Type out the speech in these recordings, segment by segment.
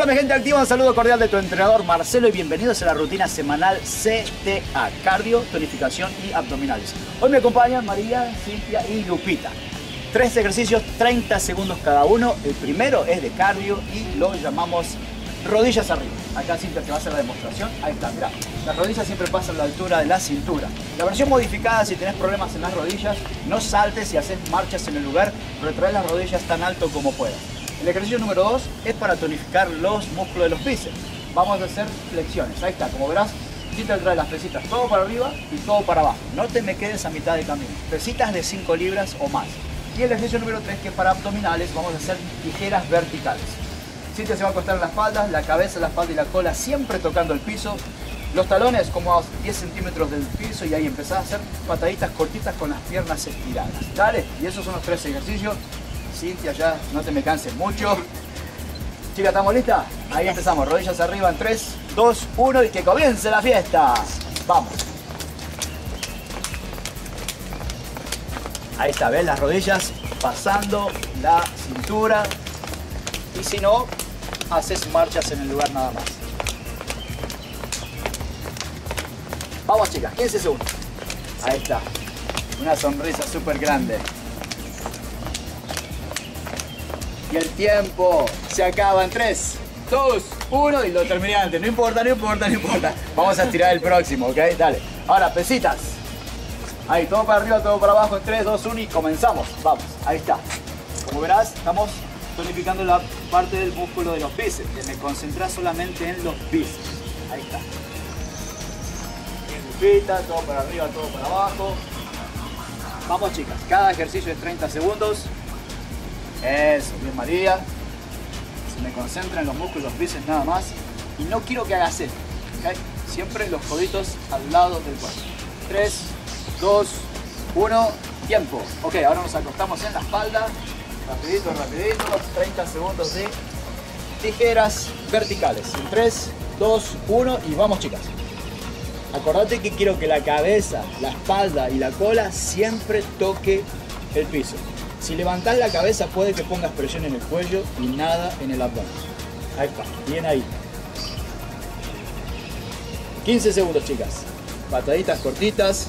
Hola mi gente activa, un saludo cordial de tu entrenador Marcelo y bienvenidos a la rutina semanal CTA, cardio, tonificación y abdominales. Hoy me acompañan María, Cintia y Lupita. Tres ejercicios, 30 segundos cada uno. El primero es de cardio y lo llamamos rodillas arriba. Acá Cintia te va a hacer la demostración. Ahí está, mira. Las rodillas siempre pasan la altura de la cintura. La versión modificada, si tenés problemas en las rodillas, no saltes y haces marchas en el lugar, retrae las rodillas tan alto como puedas. El ejercicio número 2 es para tonificar los músculos de los bíceps. Vamos a hacer flexiones. Ahí está, como verás, Cintia trae las pesitas todo para arriba y todo para abajo. No te me quedes a mitad de camino. Pesitas de 5 libras o más. Y el ejercicio número 3, que es para abdominales, vamos a hacer tijeras verticales. Cintia se va a acostar en la espalda, la cabeza, la espalda y la cola siempre tocando el piso. Los talones como a 10 centímetros del piso y ahí empezás a hacer pataditas cortitas con las piernas estiradas. Dale, y esos son los tres ejercicios. Cintia, ya no te me canses mucho. Chicas, ¿estamos listas? Ahí empezamos, rodillas arriba en 3, 2, 1 y que comience la fiesta. Vamos. Ahí está, ¿ves? Las rodillas pasando la cintura. Y si no, haces marchas en el lugar nada más. Vamos chicas, 15 segundos. Ahí está. Una sonrisa súper grande. Y el tiempo se acaba en 3, 2, 1 y lo terminé antes. No importa, no importa, no importa. Vamos a estirar el próximo, ¿ok? Dale. Ahora, pesitas. Ahí, todo para arriba, todo para abajo en 3, 2, 1 y comenzamos. Vamos, ahí está. Como verás, estamos tonificando la parte del músculo de los bíceps. Me concentras solamente en los bíceps. Ahí está. Lupita, todo para arriba, todo para abajo. Vamos chicas, cada ejercicio es 30 segundos. Eso, bien María. Se me concentra en los músculos bíceps nada más. Y no quiero que hagas esto. ¿okay? Siempre los coditos al lado del cuerpo. 3, 2, 1, tiempo. Ok, ahora nos acostamos en la espalda. Rapidito, rapidito. 30 segundos de tijeras verticales. En 3, 2, 1 y vamos chicas. Acordate que quiero que la cabeza, la espalda y la cola siempre toque el piso. Si levantás la cabeza puede que pongas presión en el cuello y nada en el abdomen. Ahí está, bien ahí. 15 segundos chicas. Pataditas cortitas.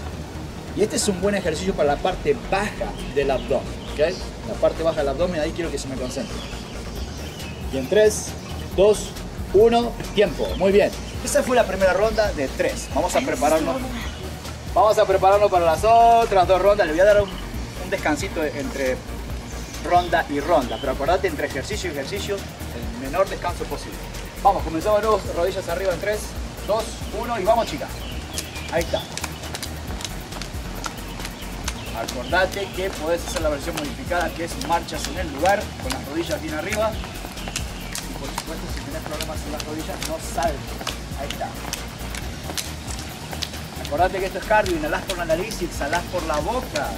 Y este es un buen ejercicio para la parte baja del abdomen. ¿ok? La parte baja del abdomen, ahí quiero que se me concentre. Y en 3, 2, 1, tiempo. Muy bien. Esa fue la primera ronda de 3. Vamos a prepararnos. Vamos a prepararnos para las otras dos rondas. Le voy a dar un descansito entre ronda y ronda. Pero acordate entre ejercicio y ejercicio, el menor descanso posible. Vamos, comenzamos rodillas arriba en 3, 2, 1 y vamos chicas. Ahí está. Acordate que podés hacer la versión modificada que es marchas en el lugar con las rodillas bien arriba. Y por supuesto si tenés problemas en las rodillas no saltes. Ahí está. Acordate que esto es cardio, inhalás por la nariz y exhalás por la boca.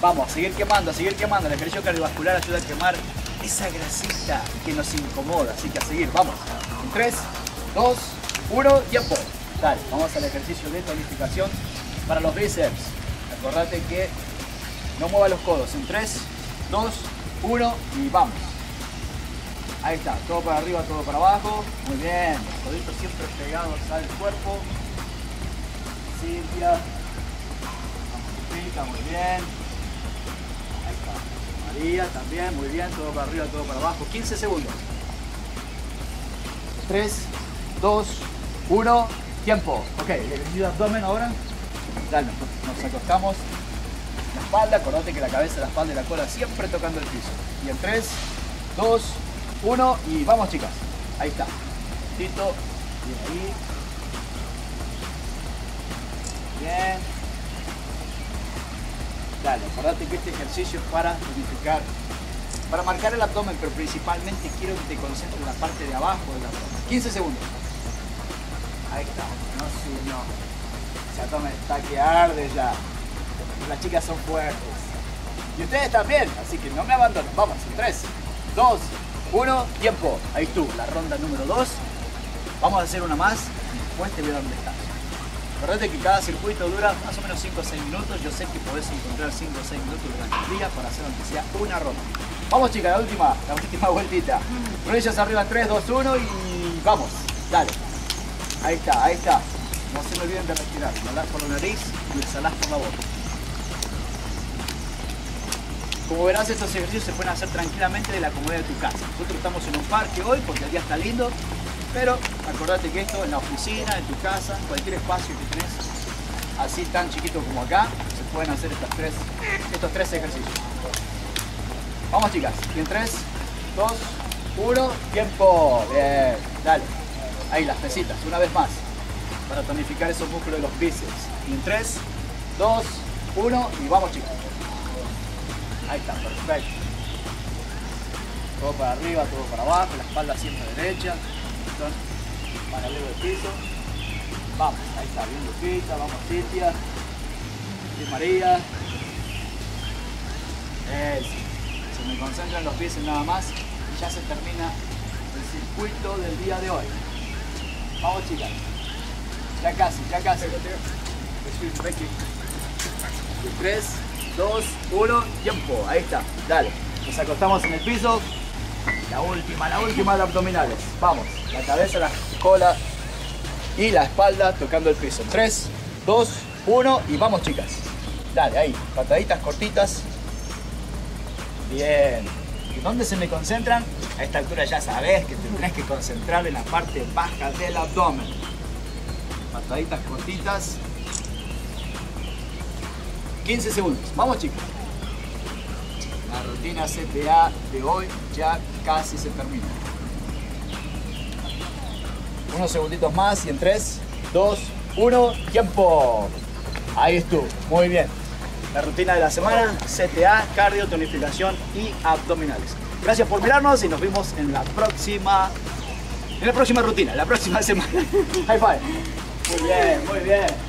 Vamos, a seguir quemando, a seguir quemando. El ejercicio cardiovascular ayuda a quemar esa grasita que nos incomoda. Así que a seguir, vamos. En 3, 2, 1, tiempo. Dale, vamos al ejercicio de tonificación para los bíceps. Acordate que no mueva los codos. En 3, 2, 1 y vamos. Ahí está, todo para arriba, todo para abajo. Muy bien, los coditos siempre pegados al cuerpo. Cintia. Muy bien. María también, muy bien, todo para arriba, todo para abajo. 15 segundos. 3, 2, 1, tiempo. Ok, ejercicio de abdomen ahora. Dale, nos acostamos. La espalda, acordate que la cabeza, la espalda y la cola siempre tocando el piso. Y en 3, 2, 1 y vamos chicas. Ahí está. Tito. Bien ahí. Bien. Dale, acordate que este ejercicio es para tonificar, para marcar el abdomen, pero principalmente quiero que te concentres en la parte de abajo del abdomen. 15 segundos. Ahí está. No, sí, no. Ese abdomen está que arde ya. Las chicas son fuertes. Y ustedes también, así que no me abandonen. Vamos, en 3, 2, 1, tiempo. Ahí tú, la ronda número 2. Vamos a hacer una más y después te dar un descanso. Acordate que cada circuito dura más o menos 5 o 6 minutos. Yo sé que podés encontrar 5 o 6 minutos durante el día para hacer aunque sea una ronda. Vamos chicas, la última, la última vueltita. Rodillas arriba, 3, 2, 1 y vamos. Dale. Ahí está, ahí está. No se me olviden de respirar. Inhalás por la nariz y exhalás por la boca. Como verás, estos ejercicios se pueden hacer tranquilamente de la comodidad de tu casa. Nosotros estamos en un parque hoy porque el día está lindo, pero acordate que esto en la oficina, en tu casa, en cualquier espacio que tenés, así tan chiquito como acá, se pueden hacer estas tres, estos tres ejercicios. Vamos chicas, en 3, 2, 1, tiempo. Bien, dale. Ahí las pesitas, una vez más, para tonificar esos músculos de los bíceps. En 3, 2, 1 y vamos chicas. Ahí está, perfecto. Todo para arriba, todo para abajo, la espalda siempre derecha, paralelo del piso. Vamos, ahí está, bien Lupita, vamos Cintia, bien María. Eso. Se me concentran los pies nada más y ya se termina el circuito del día de hoy. Vamos chicas. Ya casi, ya casi. 3, 2, 1, tiempo. Ahí está. Dale. Nos acostamos en el piso. La última, la última de abdominales. Vamos. La cabeza, la cola y la espalda tocando el piso. 3, 2, 1 y vamos chicas. Dale, ahí. Pataditas cortitas. Bien. ¿Y dónde se me concentran? A esta altura ya sabes que te tenés que concentrar en la parte baja del abdomen. Pataditas cortitas. 15 segundos. Vamos chicos. La rutina CTA de hoy ya casi se termina. Unos segunditos más y en 3, 2, 1, tiempo. Ahí estuvo. Muy bien. La rutina de la semana, CTA, cardio, tonificación y abdominales. Gracias por mirarnos y nos vemos en la próxima, en la próxima rutina, la próxima semana. High five. Muy bien, muy bien.